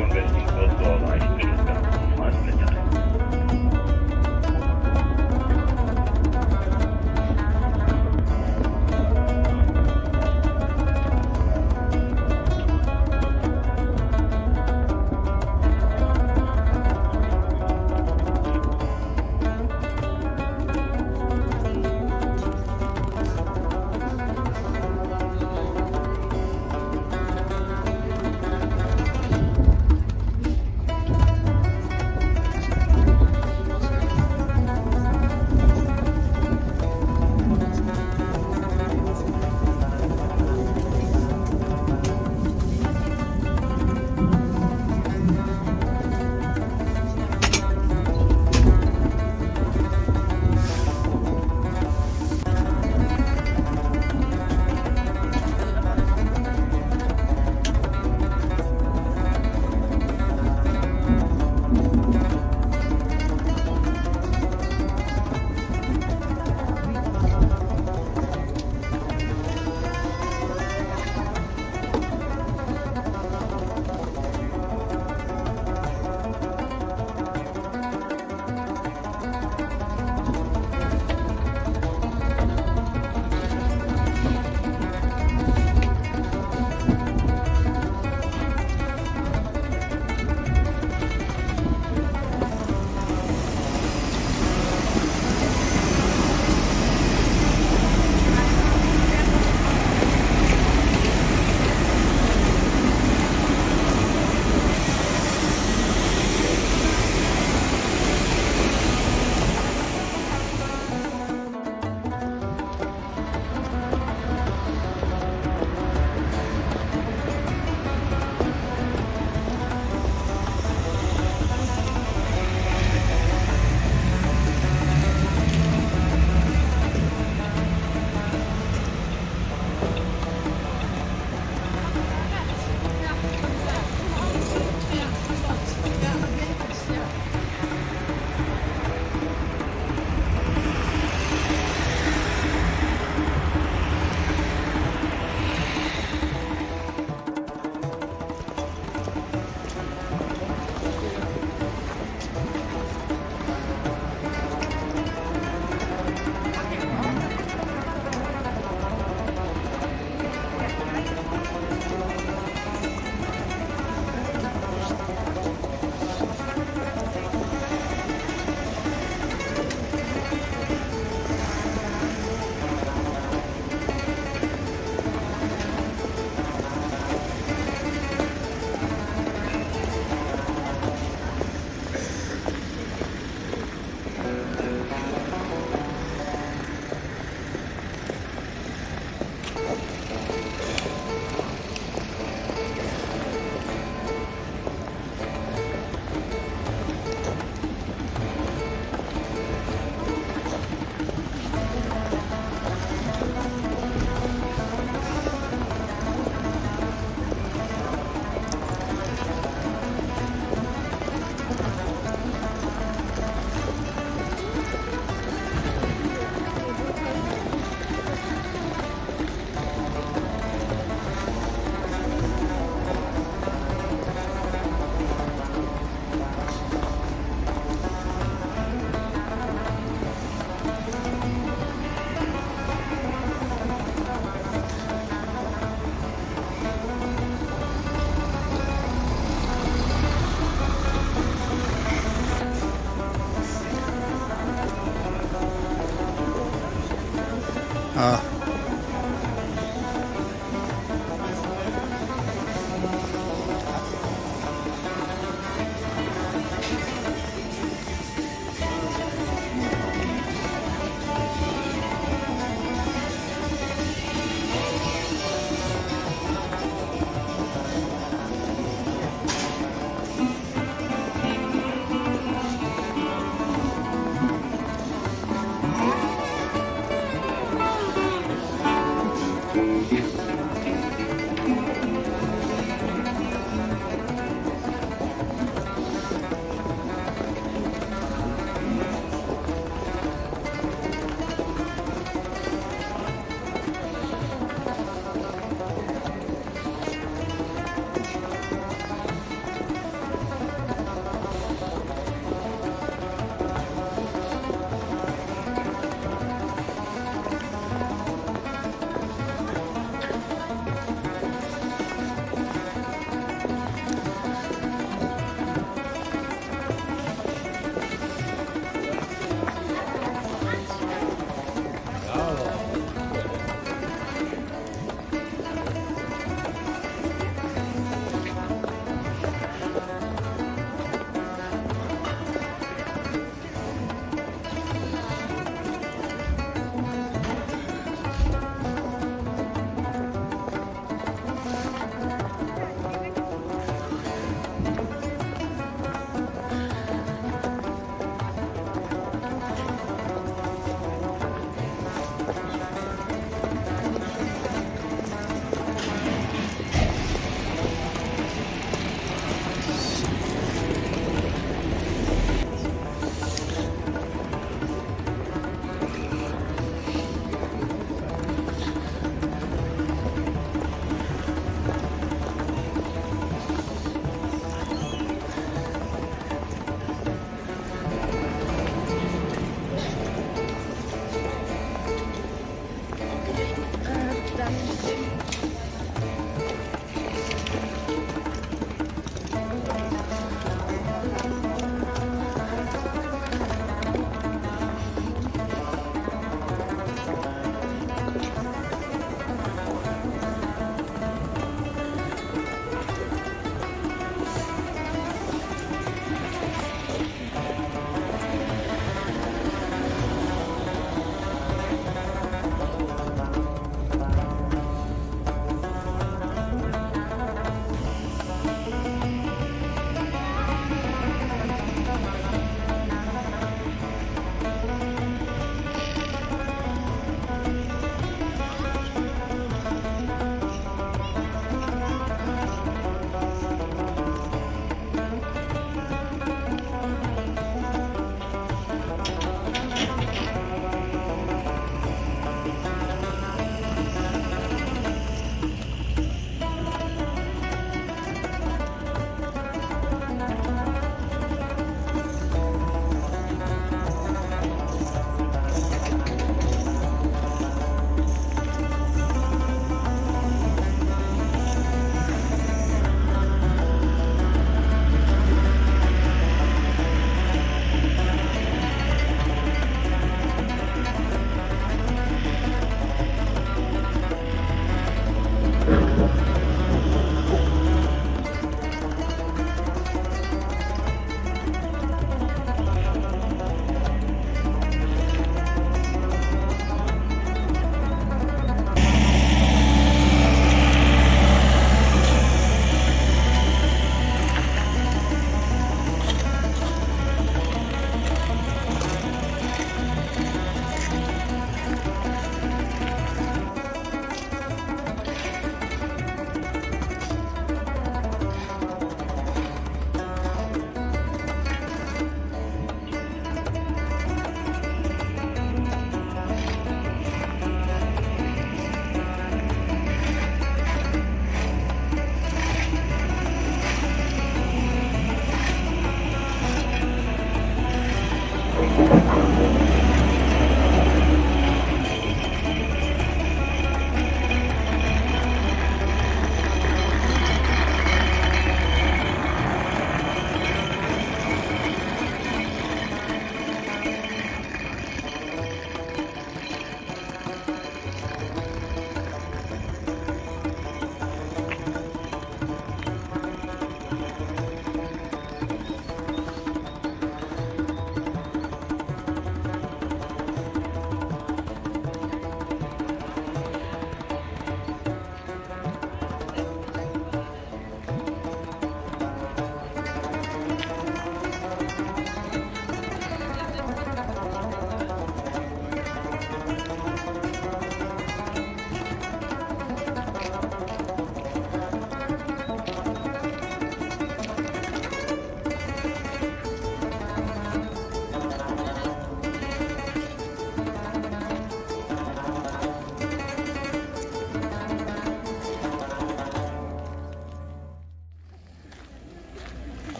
und wenn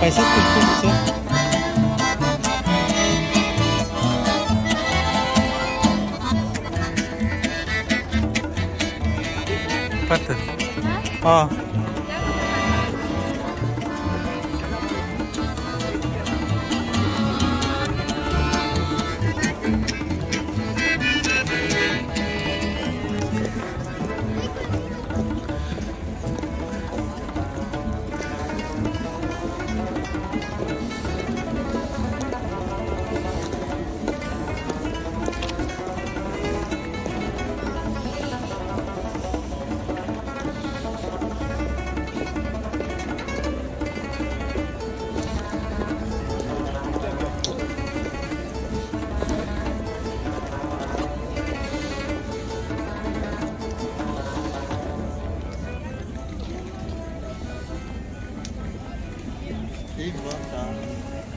발사도 싶으세요? 파트 어 Big love you.